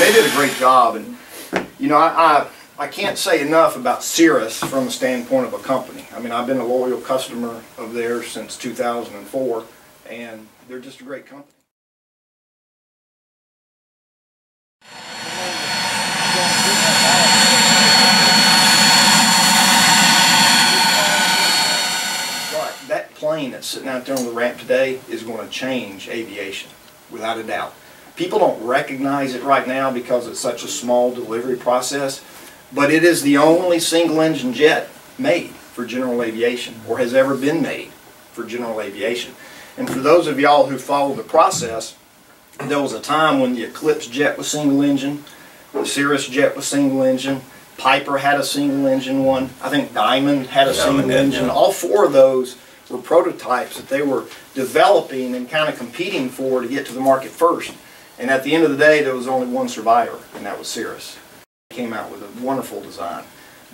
they did a great job. And you know, I, I I can't say enough about Cirrus from the standpoint of a company. I mean, I've been a loyal customer of theirs since 2004, and they're just a great company. That plane that's sitting out there on the ramp today is going to change aviation, without a doubt. People don't recognize it right now because it's such a small delivery process, but it is the only single engine jet made for general aviation, or has ever been made for general aviation. And for those of y'all who followed the process, there was a time when the Eclipse jet was single engine, the Cirrus jet was single engine, Piper had a single engine one, I think Diamond had a Diamond single engine. All four of those were prototypes that they were developing and kind of competing for to get to the market first. And at the end of the day, there was only one survivor, and that was Cirrus. Came out with a wonderful design.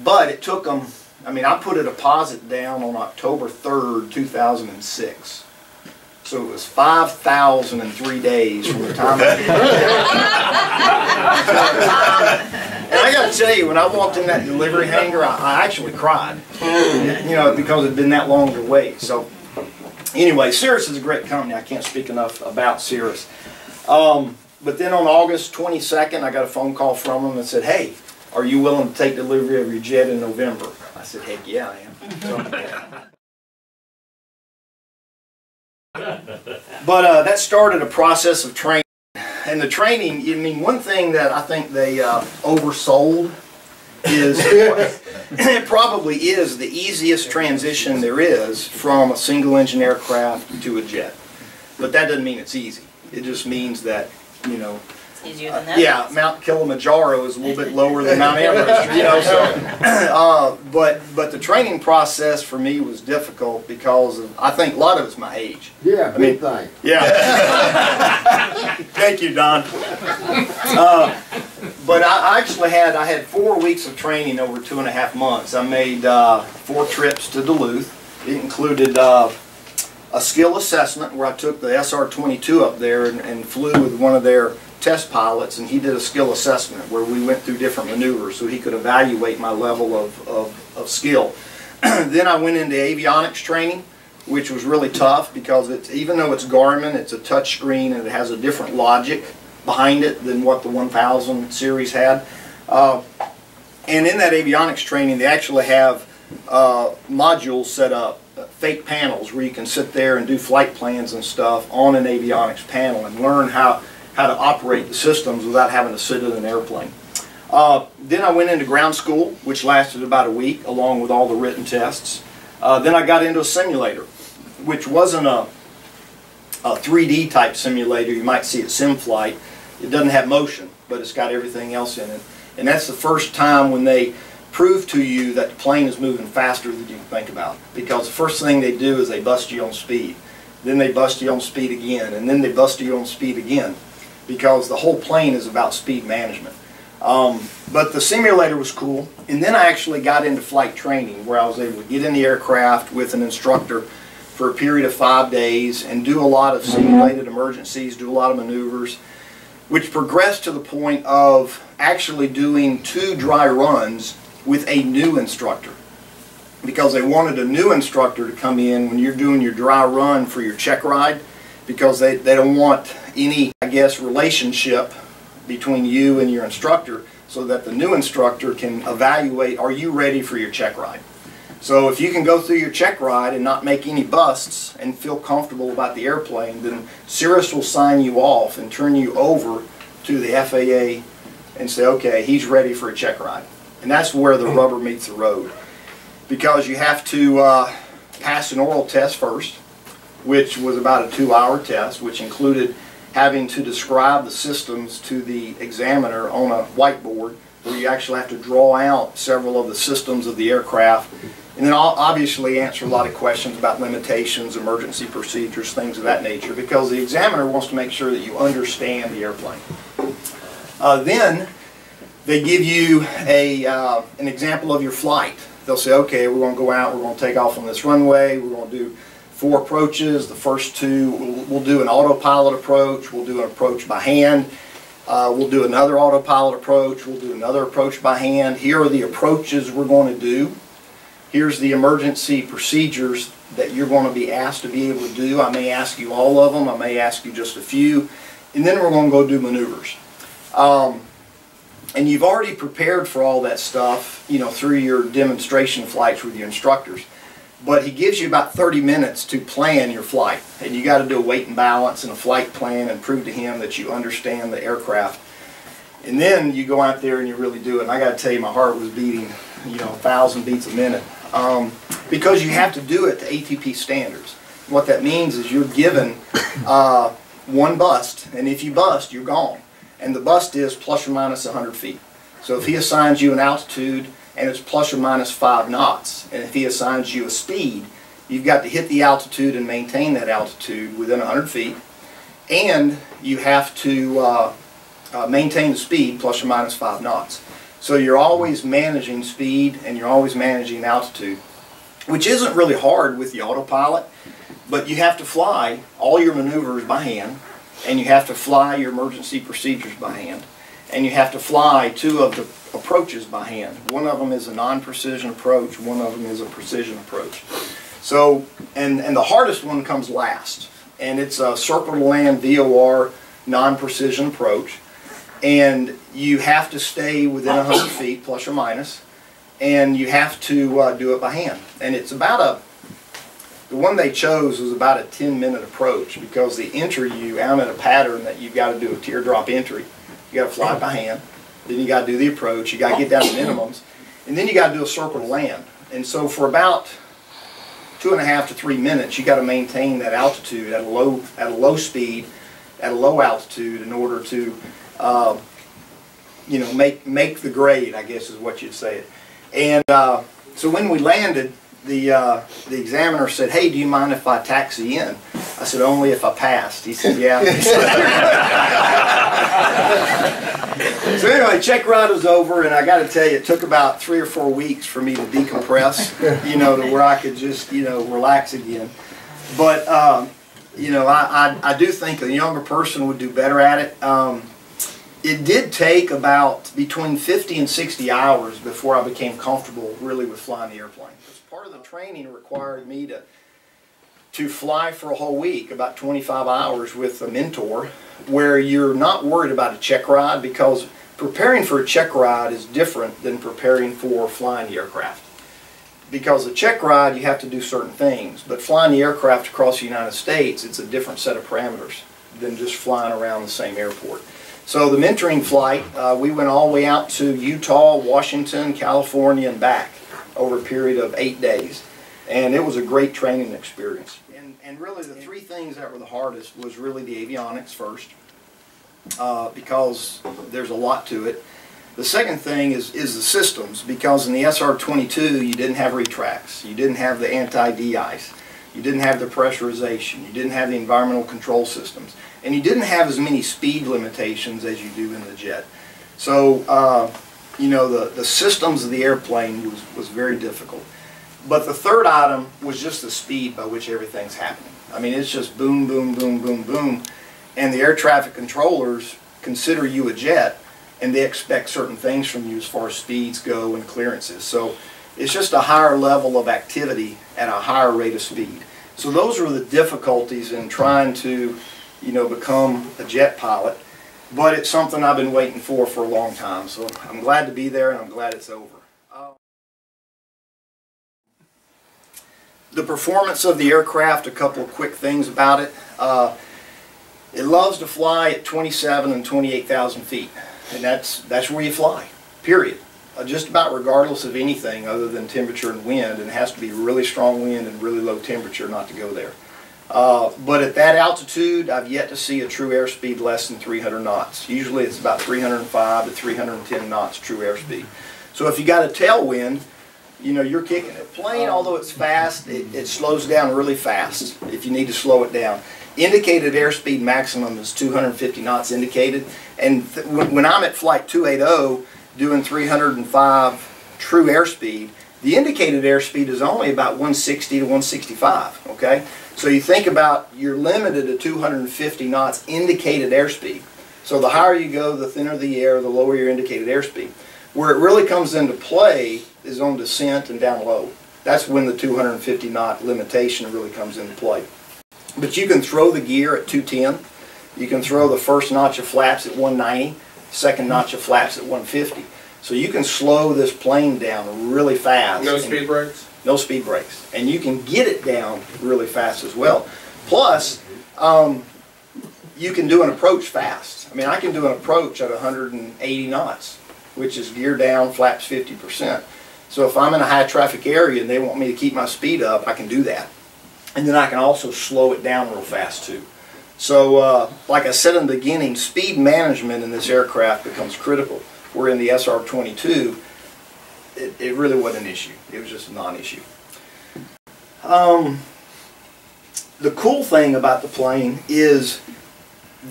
But it took them, I mean, I put a deposit down on October 3rd, 2006. So it was 5,003 days from the time I And I got to tell you, when I walked in that delivery hangar, I, I actually cried. You know, because it had been that long to wait. So, anyway, Cirrus is a great company. I can't speak enough about Cirrus. Um, but then on August 22nd, I got a phone call from them and said, "Hey, are you willing to take delivery of your jet in November?" I said, "Heck yeah, I am." But uh, that started a process of training. And the training, I mean, one thing that I think they uh, oversold is it probably is the easiest transition there is from a single engine aircraft to a jet. But that doesn't mean it's easy. It just means that, you know, It's easier than that. yeah, Mount Kilimanjaro is a little bit lower than Mount Everest, you know, so, uh, but, but the training process for me was difficult because of, I think a lot of it's my age. Yeah, I mean- thing. Yeah. Thank you, Don. Uh, But I I actually had, I had four weeks of training over two and a half months. I made uh, four trips to Duluth. It included uh, a skill assessment where I took the SR-22 up there and, and flew with one of their test pilots, and he did a skill assessment where we went through different maneuvers so he could evaluate my level of, of, of skill. then I went into avionics training, which was really tough because it's even though it's Garmin, it's a touch screen and it has a different logic behind it than what the 1000 series had. Uh, and in that avionics training, they actually have uh, modules set up, uh, fake panels where you can sit there and do flight plans and stuff on an avionics panel and learn how, how to operate the systems without having to sit in an airplane. Uh, then I went into ground school, which lasted about a week, along with all the written tests. Uh, then I got into a simulator, which wasn't a, a 3D type simulator you might see at SimFlight. It doesn't have motion, but it's got everything else in it. And that's the first time when they prove to you that the plane is moving faster than you can think about. Because the first thing they do is they bust you on speed. Then they bust you on speed again, and then they bust you on speed again. Because the whole plane is about speed management. Um, but the simulator was cool. And then I actually got into flight training where I was able to get in the aircraft with an instructor for a period of five days and do a lot of simulated emergencies, do a lot of maneuvers, which progressed to the point of actually doing two dry runs with a new instructor. Because they wanted a new instructor to come in when you're doing your dry run for your check ride because they, they don't want any, I guess, relationship between you and your instructor so that the new instructor can evaluate, are you ready for your check ride? So if you can go through your check ride and not make any busts and feel comfortable about the airplane, then Cirrus will sign you off and turn you over to the FAA and say, okay, he's ready for a check ride. And that's where the rubber meets the road. Because you have to uh, pass an oral test first, which was about a two-hour test, which included having to describe the systems to the examiner on a whiteboard, where you actually have to draw out several of the systems of the aircraft, and then I'll obviously answer a lot of questions about limitations, emergency procedures, things of that nature, because the examiner wants to make sure that you understand the airplane. Uh, then they give you a, uh, an example of your flight. They'll say, okay, we're going to go out, we're going to take off on this runway, we're going to do four approaches. The first two, we'll, we'll do an autopilot approach, we'll do an approach by hand. Uh, we'll do another autopilot approach. We'll do another approach by hand. Here are the approaches we're going to do. Here's the emergency procedures that you're going to be asked to be able to do. I may ask you all of them. I may ask you just a few. And then we're going to go do maneuvers. Um, and you've already prepared for all that stuff, you know, through your demonstration flights with your instructors. But he gives you about 30 minutes to plan your flight. And you got to do a weight and balance and a flight plan and prove to him that you understand the aircraft. And then you go out there and you really do it. And I got to tell you, my heart was beating, you know, a thousand beats a minute. Um, because you have to do it to ATP standards. What that means is you're given uh, one bust, and if you bust, you're gone. And the bust is plus or minus 100 feet. So if he assigns you an altitude and it's plus or minus 5 knots, and if he assigns you a speed, you've got to hit the altitude and maintain that altitude within 100 feet, and you have to uh, uh, maintain the speed plus or minus 5 knots. So you're always managing speed and you're always managing altitude, which isn't really hard with the autopilot, but you have to fly all your maneuvers by hand, and you have to fly your emergency procedures by hand, and you have to fly two of the approaches by hand. One of them is a non-precision approach, one of them is a precision approach. So, and, and the hardest one comes last, and it's a circle to land VOR non-precision approach. And you have to stay within 100 feet plus or minus. And you have to uh, do it by hand. And it's about a the one they chose was about a 10 minute approach because the entry you out in a pattern that you've got to do a teardrop entry you got to fly by hand then you got to do the approach you got to get down to minimums and then you got to do a circle to land and so for about two and a half to three minutes you got to maintain that altitude at a low at a low speed at a low altitude in order to uh, you know, make make the grade, I guess is what you'd say. And uh, so when we landed, the uh, the examiner said, "Hey, do you mind if I taxi in?" I said, "Only if I passed." He said, "Yeah." so anyway, check ride was over, and I got to tell you, it took about three or four weeks for me to decompress, you know, to where I could just you know relax again. But um, you know, I, I, I do think a younger person would do better at it. Um, it did take about between 50 and 60 hours before I became comfortable really with flying the airplane. Part of the training required me to to fly for a whole week, about 25 hours with a mentor, where you're not worried about a check ride because preparing for a check ride is different than preparing for flying the aircraft. Because a check ride, you have to do certain things, but flying the aircraft across the United States, it's a different set of parameters than just flying around the same airport. So the mentoring flight, uh, we went all the way out to Utah, Washington, California, and back over a period of eight days. And it was a great training experience. And, and really the three things that were the hardest was really the avionics first, uh, because there's a lot to it. The second thing is, is the systems, because in the SR-22 you didn't have retracts, you didn't have the anti-de-ice, you didn't have the pressurization, you didn't have the environmental control systems and you didn't have as many speed limitations as you do in the jet. So, uh, you know, the, the systems of the airplane was, was very difficult. But the third item was just the speed by which everything's happening. I mean, it's just boom, boom, boom, boom, boom. And the air traffic controllers consider you a jet, and they expect certain things from you as far as speeds go and clearances. So it's just a higher level of activity at a higher rate of speed. So those are the difficulties in trying to you know, become a jet pilot. But it's something I've been waiting for for a long time. So I'm glad to be there and I'm glad it's over. Uh, the performance of the aircraft, a couple of quick things about it. Uh, it loves to fly at 27 and 28,000 feet. And that's, that's where you fly, period. Uh, just about regardless of anything other than temperature and wind. And it has to be really strong wind and really low temperature not to go there. Uh, but at that altitude, I've yet to see a true airspeed less than 300 knots. Usually it's about 305 to 310 knots true airspeed. So if you got a tailwind, you know, you're kicking it. Plane, although it's fast, it, it slows down really fast if you need to slow it down. Indicated airspeed maximum is 250 knots indicated. And when I'm at flight 280 doing 305 true airspeed, the indicated airspeed is only about 160 to 165, okay? So you think about you're limited to 250 knots indicated airspeed. So the higher you go, the thinner the air, the lower your indicated airspeed. Where it really comes into play is on descent and down low. That's when the 250 knot limitation really comes into play. But you can throw the gear at 210. You can throw the first notch of flaps at 190, second notch of flaps at 150. So you can slow this plane down really fast. No speed brakes? No speed brakes. And you can get it down really fast as well. Plus, um, you can do an approach fast. I mean, I can do an approach at 180 knots, which is gear down, flaps 50%. So if I'm in a high traffic area and they want me to keep my speed up, I can do that. And then I can also slow it down real fast too. So, uh, like I said in the beginning, speed management in this aircraft becomes critical. We're in the SR-22, it, it really wasn't an issue. It was just a non-issue. Um, the cool thing about the plane is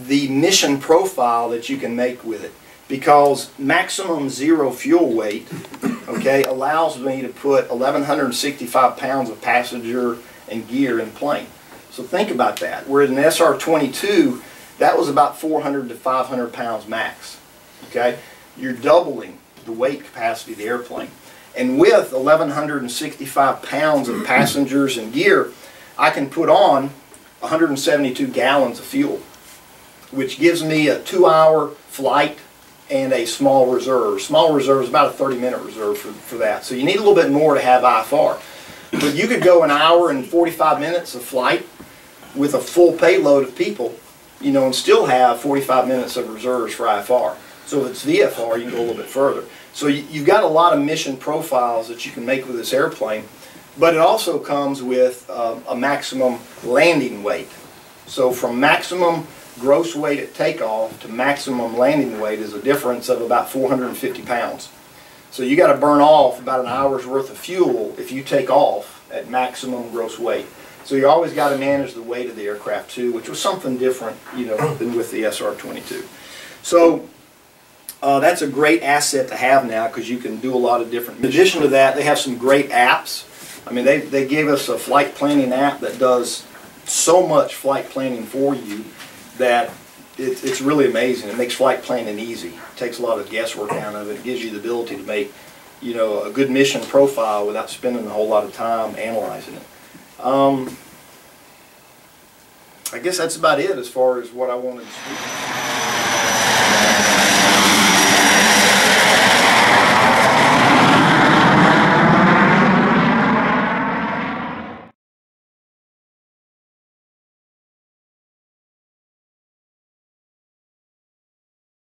the mission profile that you can make with it. Because maximum zero fuel weight, okay, allows me to put 1,165 pounds of passenger and gear in plane. So think about that. Whereas an SR-22, that was about 400 to 500 pounds max. Okay, you're doubling the weight capacity of the airplane. And with 1,165 pounds of passengers and gear, I can put on 172 gallons of fuel, which gives me a two-hour flight and a small reserve. Small reserve is about a 30-minute reserve for, for that. So you need a little bit more to have IFR. But you could go an hour and 45 minutes of flight with a full payload of people, you know, and still have 45 minutes of reserves for IFR. So if it's VFR, you can go a little bit further. So you- you've got a lot of mission profiles that you can make with this airplane, but it also comes with um, a maximum landing weight. So from maximum gross weight at takeoff to maximum landing weight is a difference of about 450 pounds. So you got to burn off about an hour's worth of fuel if you take off at maximum gross weight. So you always got to manage the weight of the aircraft too, which was something different, you know, than with the SR-22. So uh, that's a great asset to have now because you can do a lot of different. In addition to that, they have some great apps. I mean, they, they gave us a flight planning app that does so much flight planning for you that it, it's really amazing. It makes flight planning easy. It takes a lot of guesswork out of it. It gives you the ability to make, you know, a good mission profile without spending a whole lot of time analyzing it. Um, I guess that's about it as far as what I wanted to speak.